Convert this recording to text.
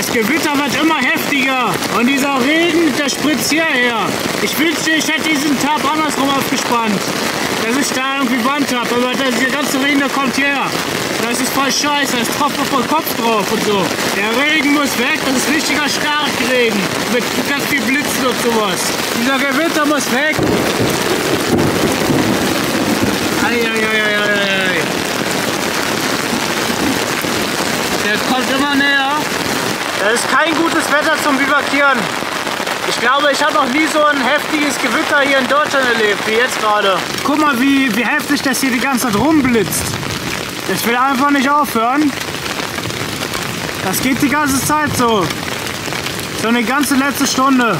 Das Gewitter wird immer heftiger und dieser Regen, der spritzt hierher. Ich wünschte, ich hätte diesen Tab andersrum aufgespannt, dass ich da irgendwie Wand habe, aber der ganze Regen, der kommt her. Das ist voll scheiße, das tropft auf den Kopf drauf und so. Der Regen muss weg, das ist richtiger Starkregen mit ganz viel Blitzen und sowas. Dieser Gewitter muss weg. Eieieiei. Der kommt immer näher. Das ist kein gutes Wetter zum Bivakieren. Ich glaube, ich habe noch nie so ein heftiges Gewitter hier in Deutschland erlebt, wie jetzt gerade. Guck mal, wie, wie heftig das hier die ganze Zeit rumblitzt. Das will einfach nicht aufhören. Das geht die ganze Zeit so. So eine ganze letzte Stunde.